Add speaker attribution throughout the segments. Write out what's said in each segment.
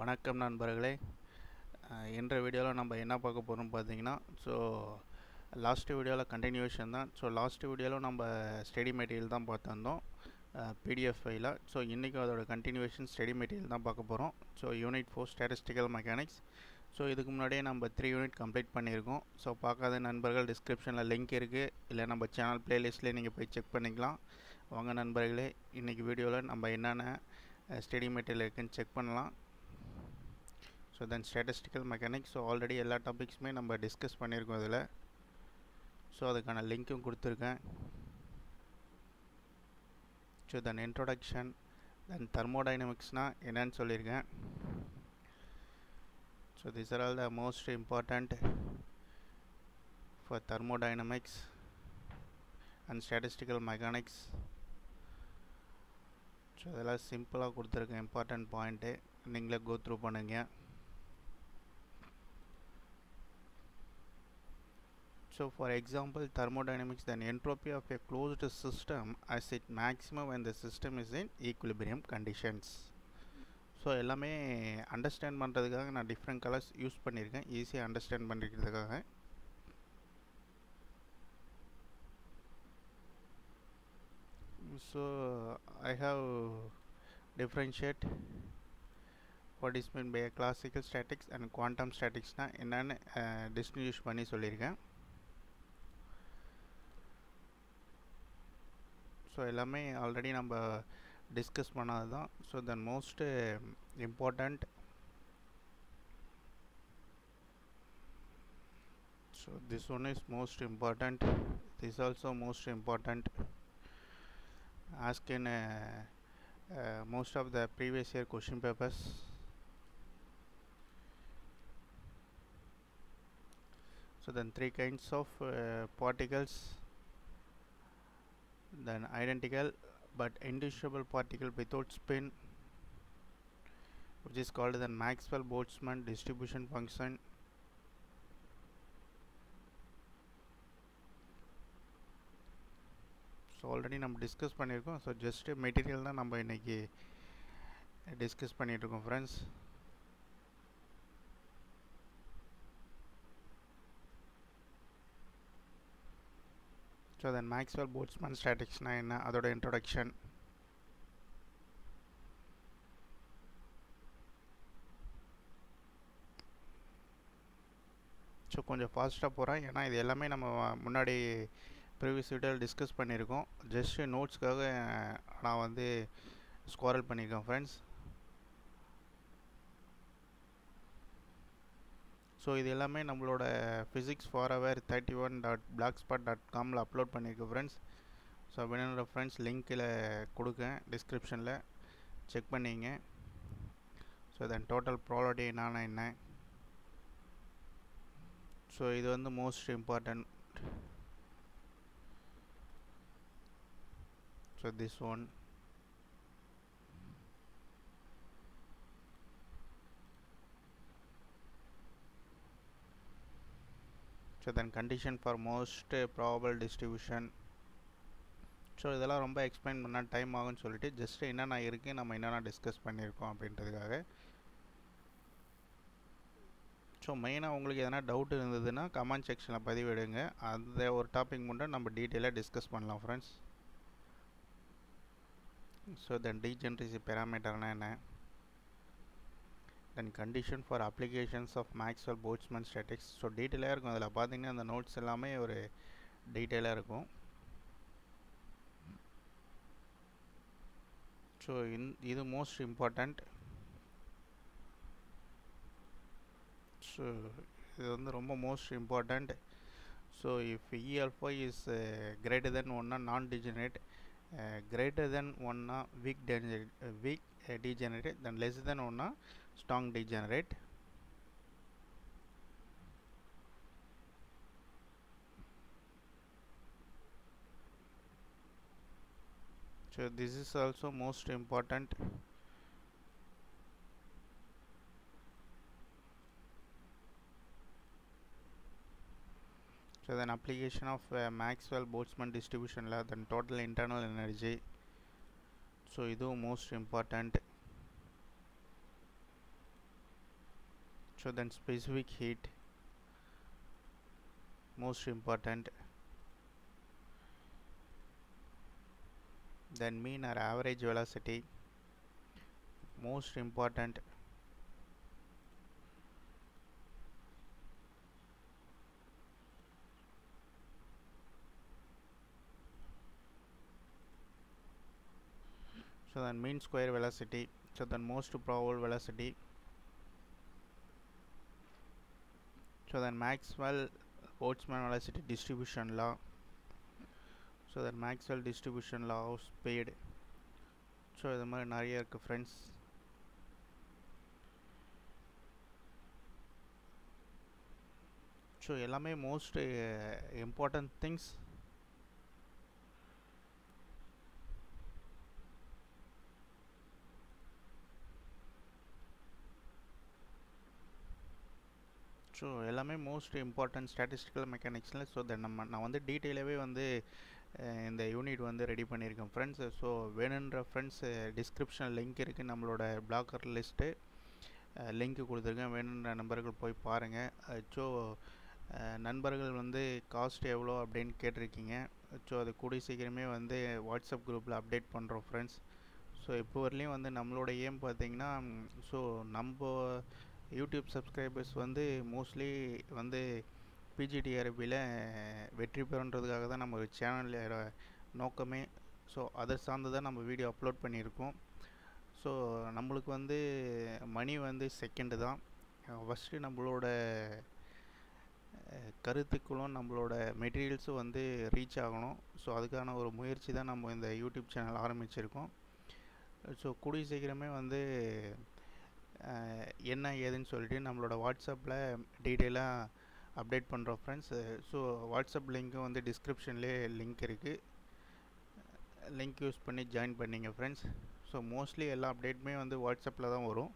Speaker 1: வணக்கம் நண்பர்களே. என்ற இன்ற வீடியோவில் நம்ம என்ன பார்க்க போகிறோம் பார்த்தீங்கன்னா ஸோ லாஸ்ட் வீடியோவில் கண்டினியூஷன் தான். ஸோ லாஸ்ட் வீடியோவில் நம்ம ஸ்டடி மெட்டீரியல் தான் பார்த்துருந்தோம். பிடிஎஃப் ஃபைல ஸோ இன்றைக்கி அதோட கண்டினியூஷன் ஸ்டடி மெட்டீரியல் தான் பார்க்க போகிறோம் so unit four statistical mechanics so இதுக்கு முன்னாடியே நம்ம த்ரீ யூனிட் கம்ப்ளீட் பண்ணியிருக்கோம். ஸோ பார்க்காத நண்பர்கள் டிஸ்கிரிப்ஷனில் லிங்க் இருக்குது இல்லை நம்ம சேனல் ப்ளேலிஸ்ட்லேயே நீங்கள் போய் செக் பண்ணிக்கலாம். வாங்க நண்பர்களே இன்றைக்கி வீடியோவில் நம்ம என்னென்ன ஸ்டடி மெட்டீரியல் இருக்குன்னு செக் பண்ணலாம். So then statistical mechanics so already எல்லா டாபிக்ஸுமே நம்ம டிஸ்கஸ் பண்ணியிருக்கோம் இதில். ஸோ அதுக்கான லிங்க்கும் கொடுத்துருக்கேன். ஸோ தென் இன்ட்ரொடக்ஷன் தென் தெர்மோடைனமிக்ஸ்னால் என்னன்னு சொல்லியிருக்கேன். So this are all the most important for thermodynamics and statistical mechanics so இதெல்லாம் சிம்பிளாக கொடுத்துருக்கேன். இம்பார்ட்டண்ட் பாயிண்ட்டு நீங்களே கோ த்ரூ பண்ணுங்க. So for example thermodynamics then entropy of a closed system as it maximum when the system is in equilibrium conditions so எல்லாமே understand பண்ணுறதுக்காக நான் different colours use பண்ணியிருக்கேன் ஈஸியாக அண்டர்ஸ்டாண்ட் பண்ணிக்கிறதுக்காக so I have differentiate what is meant by a classical statics and quantum staticsனா என்னன்னு distinguish பண்ணி சொல்லியிருக்கேன் ஸோ எல்லாமே ஆல்ரெடி நம்ம டிஸ்கஸ் பண்ணது தான் so then most important so this one is most important this also most important asked in uh, uh, most of the previous year question papers so then three kinds of uh, particles then identical but indivisible particle without spin which is called the Maxwell Boltzmann distribution function so already நம்ம discuss பண்ணியிருக்கோம் so just material தான் நம்ம இன்றைக்கி discuss பண்ணிகிட்ருக்கோம் friends so then Maxwell Boltzmann ஸ்டாட்டிக்ஸ்னால் என்ன அதோட introduction so கொஞ்சம் ஃபாஸ்ட்டாக போகிறேன் ஏன்னா இது எல்லாமே நம்ம முன்னாடி ப்ரீவியஸ் வீடியோவில் டிஸ்கஸ் பண்ணியிருக்கோம். ஜஸ்ட்டு நோட்ஸ்க்காக நான் வந்து ஸ்கோரல் பண்ணியிருக்கேன் ஃப்ரெண்ட்ஸ் ஸோ இது எல்லாமே நம்மளோட physics for our thirty one dot blogspot dot Kamil upload பண்ணியிருக்கேன் ஃப்ரெண்ட்ஸ் ஸோ வேணுன்ற ஃப்ரெண்ட்ஸ் லிங்க்கில் கொடுக்கேன் டிஸ்கிரிப்ஷனில் செக் பண்ணிங்க. ஸோ தென் டோட்டல் ப்ராபர்ட்டி என்னென்ன என்ன? ஸோ இது வந்து most important so this one so then condition for most uh, probable distribution. So இதெல்லாம் ரொம்ப எக்ஸ்பிளைன் பண்ணால் டைம் ஆகும்னு சொல்லிட்டு ஜஸ்ட் என்னென்ன இருக்குது நம்ம என்னென்ன டிஸ்கஸ் பண்ணியிருக்கோம் அப்படின்றதுக்காக. ஸோ மெயினாக உங்களுக்கு எதனா டவுட் இருந்ததுன்னா கமெண்ட் செக்ஷனில் பதிவிடுங்க. அந்த ஒரு டாபிக் மட்டும் நம்ம டீட்டெயிலாக டிஸ்கஸ் பண்ணலாம் ஃப்ரெண்ட்ஸ் ஸோ தென் degeneracy பேராமீட்டர்னால் என்ன? Then condition for applications of Maxwell Boltzmann statics. So டீட்டெயிலாக இருக்கும். அதில் பார்த்தீங்கன்னா அந்த நோட்ஸ் எல்லாமே ஒரு டீட்டெயிலாக இருக்கும். ஸோ இந் இது மோஸ்ட் இம்பார்ட்டண்ட் ஸோ இது வந்து ரொம்ப most important so if e alpha is greater than ஒன்னா non degenerate uh, greater than 1 uh, weak degenerate then less than ஒன்னா strong degenerate. So this is also most important. So then application of uh, Maxwell Boltzmann distribution law then total internal energy. So ಇದು most important. So then specific heat. Most important then mean or average velocity. Most important so then mean square velocity. So then most probable velocity so then maxwell boltzmann velocity distribution law so then maxwell distribution law of speed so இது மாதிரி நிறைய இருக்குது friends so எல்லாமே most important things so எல்லாமே most important statistical மெக்கானிக்ஸில் so then நம்ம நான் வந்து டீட்டெயிலாகவே வந்து இந்த யூனிட் வந்து ரெடி பண்ணியிருக்கேன் ஃப்ரெண்ட்ஸ் ஸோ வேணுன்ற ஃப்ரெண்ட்ஸ் டிஸ்கிரிப்ஷன் லிங்க் இருக்குது நம்மளோட பிளாக்கர் லிஸ்ட்டு லிங்க்கு கொடுத்துருக்கேன் வேணுன்ற நண்பர்கள் போய் பாருங்கள் ஸோ நண்பர்கள் வந்து காஸ்ட் எவ்வளோ அப்படின்னு கேட்டிருக்கீங்க. ஸோ அது கூடிய சீக்கிரமே வந்து வாட்ஸ்அப் குரூப்பில் அப்டேட் பண்ணுறோம் ஃப்ரெண்ட்ஸ் ஸோ இப்போ வரலையும் வந்து நம்மளோட ஏம் பார்த்தீங்கன்னா ஸோ நம்ம யூடியூப் சப்ஸ்கிரைபர்ஸ் வந்து மோஸ்ட்லி வந்து பிஜிடிஆர்பியில் வெற்றி பெறுன்றதுக்காக தான் நம்ம சேனலில் நோக்கமே ஸோ அதை சார்ந்து தான் நம்ம வீடியோ அப்லோட் பண்ணியிருக்கோம். ஸோ நம்மளுக்கு வந்து மணி வந்து செகண்டு தான். ஃபஸ்ட்டு நம்மளோட கருத்துக்களும் நம்மளோட மெட்டீரியல்ஸும் வந்து ரீச் ஆகணும். ஸோ அதுக்கான ஒரு முயற்சி தான் நம்ம இந்த யூடியூப் சேனல் ஆரம்பிச்சிருக்கோம். ஸோ கூடிய சீக்கிரமே வந்து என்ன ஏதுன்னு சொல்லிட்டு நம்மளோட வாட்ஸ்அப்பில் டீட்டெயிலாக அப்டேட் பண்ணுறோம் ஃப்ரெண்ட்ஸ் ஸோ வாட்ஸ்அப் லிங்க்கும் வந்து டிஸ்கிரிப்ஷன்லேயே லிங்க் இருக்குது லிங்க் யூஸ் பண்ணி ஜாயின் பண்ணிங்க ஃப்ரெண்ட்ஸ் ஸோ மோஸ்ட்லி எல்லா அப்டேட்டுமே வந்து வாட்ஸ்அப்பில் தான் வரும்.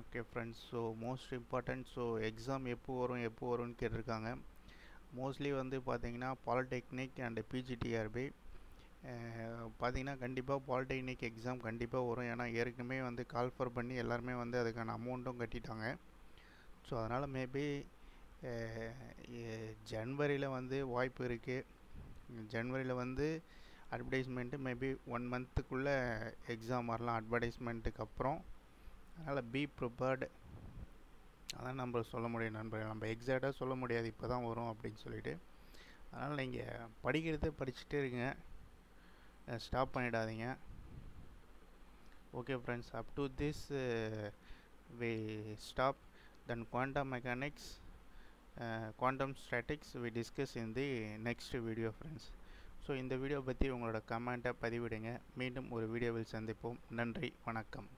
Speaker 1: Okay friends so most important so exam எப்போ வரும் எப்போ வரும்னு கேட்டிருக்காங்க. மோஸ்ட்லி வந்து பார்த்திங்கன்னா பாலிடெக்னிக் அண்டு பிஜிடிஆர்பி பார்த்தீங்கன்னா கண்டிப்பாக பாலிடெக்னிக் எக்ஸாம் கண்டிப்பாக வரும். ஏன்னா ஏற்கனவே வந்து கால்ஃபர் பண்ணி எல்லாருமே வந்து அதுக்கான அமௌண்ட்டும் கட்டிட்டாங்க. ஸோ அதனால் மேபி ஜன்வரியில் வந்து வாய்ப்பு இருக்குது ஜன்வரியில் வந்து அட்வர்டைஸ்மெண்ட்டு மேபி ஒன் மந்த்துக்குள்ளே எக்ஸாம் வரலாம் அட்வர்டைஸ்மெண்ட்டுக்கு அப்புறம். அதனால் பி ப்ரிப்பேர்டு அதான் நம்ம சொல்ல முடியும் நண்பர்கள். நம்ம எக்ஸாக்டாக சொல்ல முடியாது. இப்போ தான் வரும் அப்படின்னு சொல்லிட்டு. அதனால் நீங்கள் படிக்கிறதே படிச்சுட்டே இருங்க. ஸ்டாப் பண்ணிடாதீங்க. Okay friends up to this we stop then quantum mechanics quantum statics we discuss in the next video friends so இந்த வீடியோ பற்றி உங்களோட கமெண்ட்டை பதிவிடுங்க. மீண்டும் ஒரு வீடியோவில் சந்திப்போம். நன்றி வணக்கம்.